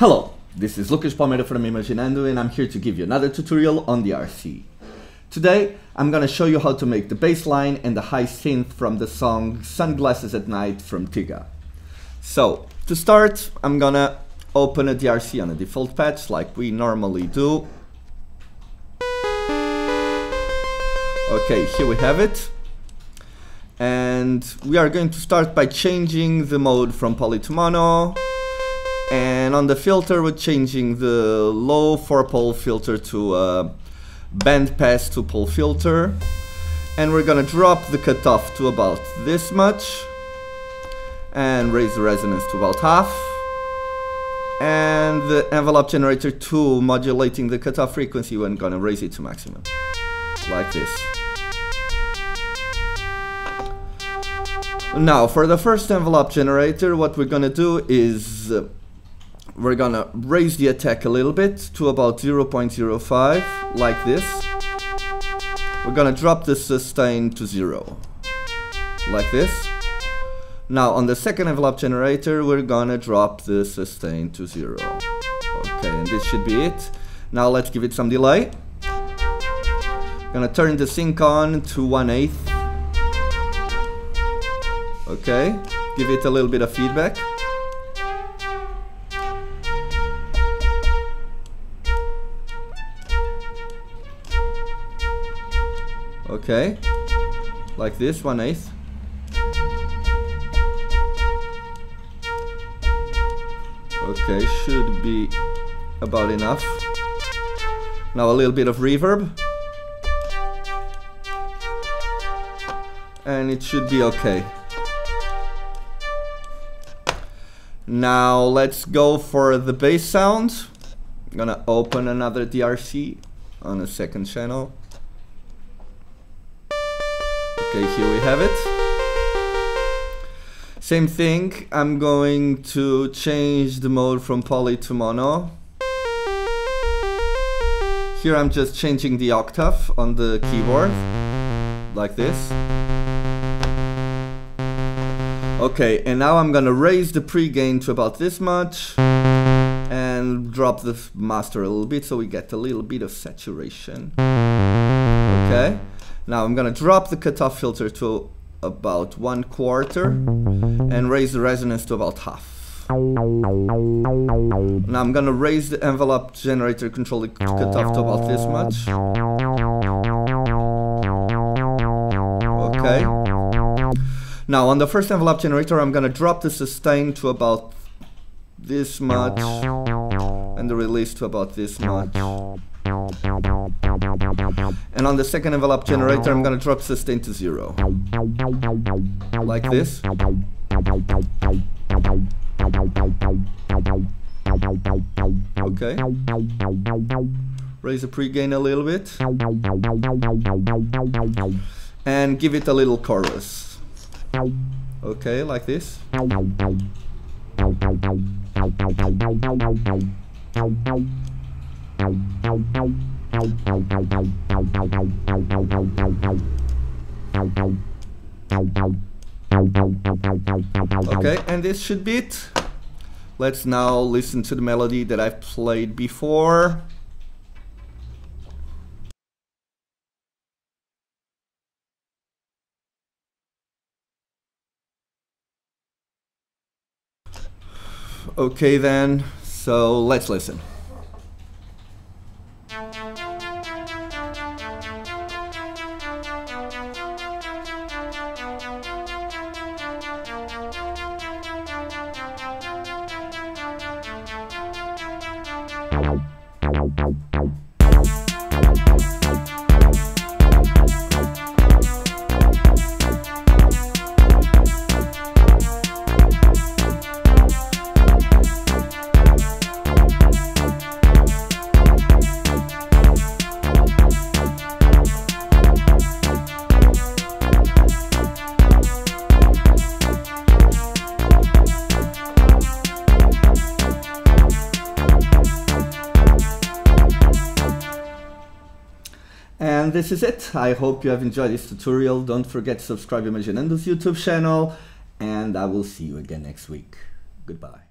Hello, this is Lucas Palmeira from Imaginando and I'm here to give you another tutorial on DRC. Today I'm gonna show you how to make the bass line and the high synth from the song Sunglasses at Night from Tiga. So, to start I'm gonna open a DRC on a default patch like we normally do. Okay, here we have it. And we are going to start by changing the mode from poly to mono and on the filter we're changing the low 4 pole filter to a band pass 2 pole filter. And we're gonna drop the cutoff to about this much and raise the resonance to about half. And the envelope generator 2 modulating the cutoff frequency we're gonna raise it to maximum like this. Now for the first envelope generator what we're gonna do is uh, we're gonna raise the attack a little bit to about 0.05 like this. We're gonna drop the sustain to zero like this. Now on the second envelope generator we're gonna drop the sustain to zero. Okay and this should be it. Now let's give it some delay. Gonna turn the sync on to 1 8 okay give it a little bit of feedback Okay. Like this, one eighth. Okay, should be about enough. Now a little bit of reverb. And it should be okay. Now let's go for the bass sound. I'm gonna open another DRC on a second channel. Okay, here we have it. Same thing, I'm going to change the mode from poly to mono. Here I'm just changing the octave on the keyboard, like this. Okay, and now I'm gonna raise the pre-gain to about this much and drop the master a little bit so we get a little bit of saturation. Okay. Now I'm gonna drop the cutoff filter to about one quarter and raise the resonance to about half. Now I'm gonna raise the envelope generator control cutoff to about this much. Okay. Now on the first envelope generator I'm gonna drop the sustain to about this much and the release to about this much. And on the second envelope generator, I'm gonna drop sustain to zero. Like this. Okay. Raise the pre-gain a little bit. And give it a little chorus. Okay, like this. Okay, and this should be it. Let's now listen to the melody that I've played before. Okay then, so let's listen. And this is it. I hope you have enjoyed this tutorial. Don't forget to subscribe to Imaginando's YouTube channel and I will see you again next week. Goodbye.